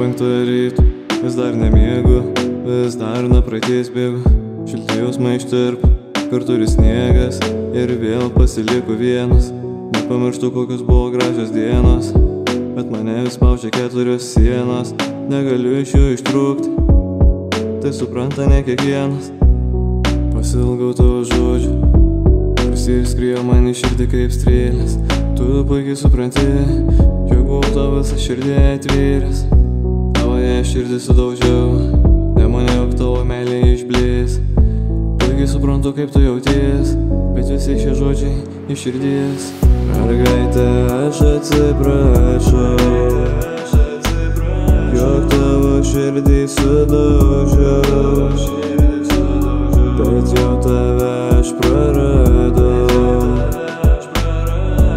penktą ryto, vis dar nemiegu, vis dar nuo praeities bėgu, šilti jausmai ištirp, kartu ir sniegas, ir vėl pasiliku vienas, nepamirštu kokios buvo gražios dienos, bet mane vis spaudžia keturios sienos, negaliu iš jų ištrūkti, tai supranta ne kiekvienas, pasilgau tavo žodžių, prisiskriejo man į širdį kaip strėlės, tu puikiai supranti, jog buvau tavo visą širdį ją širdį sudaužiau, nemaniau, jog tavo meilė išblės, puikiai suprantu, kaip tu jauties, bet visi šie žodžiai iš širdies. Mergaitė, aš atsiprašau, jog tavo širdį sudaužiau, bet jau tave aš praradau.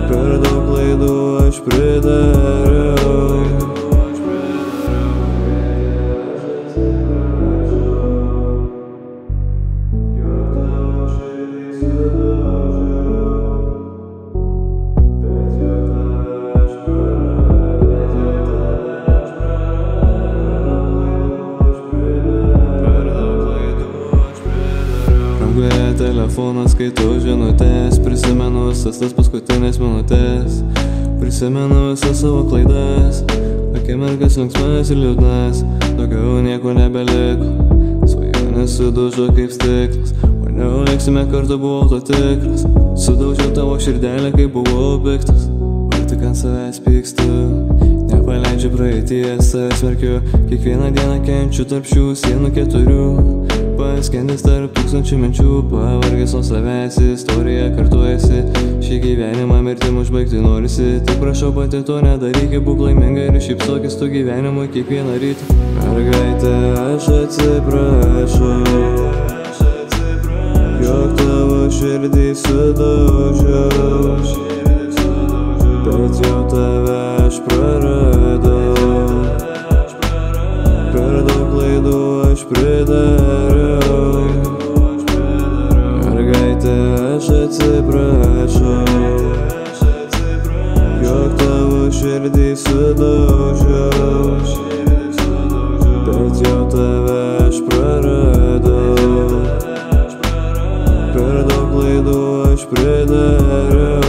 Per daug klaidų aš pridariau. Telefonas skaitau žinutės Prisimenu visas tas paskutinės minutės. Prisimenu visas savo klaidas Akimirkas linksmas ir liūdnas. Daugiau nieko nebeliko Svajonės sudužo kaip stiklas. Maniau liksime kartu buvau to tikras. Sudaužiau tavo širdelę kai buvau piktas. Ar tik ant savęs pykstu Nepaleidžiu praeities, save smerkiu Kiekvieną dieną kenčiu tarp šių sienų keturių Paskendęs tarp tūkstančių minčių Pavargęs nuo savęs, istorija kartuojasi. Šį gyvenimą mirtim užbaigti norisi. Tik prašau pati to nedaryk, būk laiminga ir šypsokis tu gyvenimui kiekvieną rytą. Mergaitė, aš atsiprašau Jog tavo širdį sudaužiau per daug klaidų aš pridariau. Mergaitė, aš atsiprašau Jog tavo širdį sudaužiau. Bet jau tave aš praradau. Per daug klaidų aš pridariau.